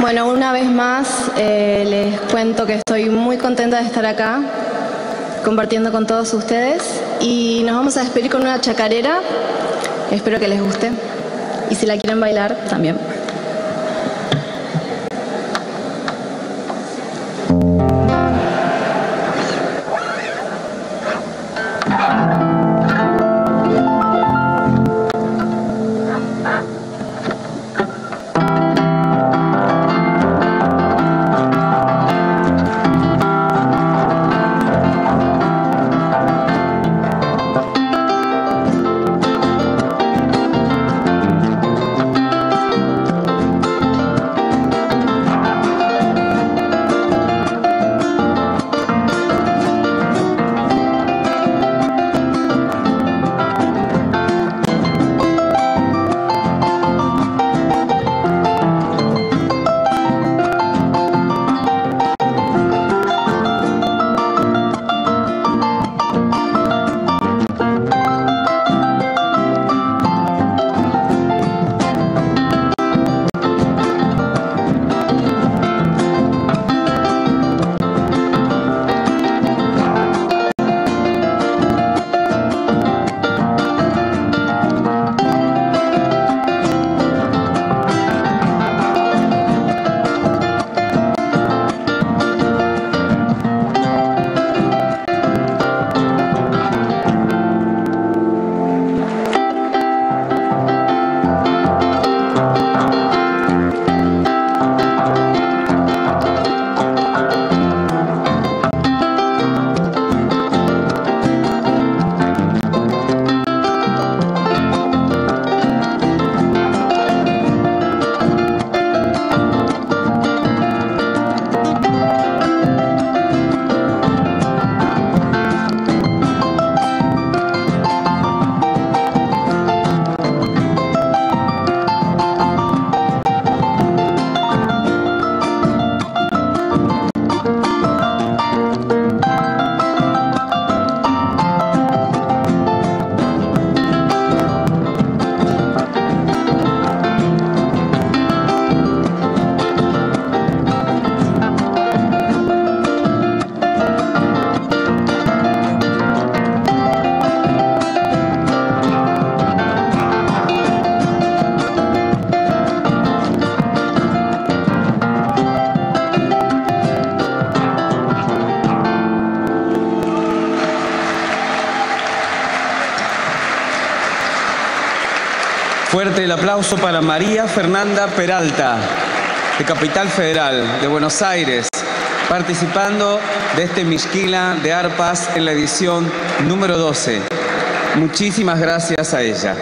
Bueno, una vez más eh, les cuento que estoy muy contenta de estar acá compartiendo con todos ustedes y nos vamos a despedir con una chacarera. Espero que les guste y si la quieren bailar también. Fuerte el aplauso para María Fernanda Peralta, de Capital Federal, de Buenos Aires, participando de este Mishkila de Arpas en la edición número 12. Muchísimas gracias a ella.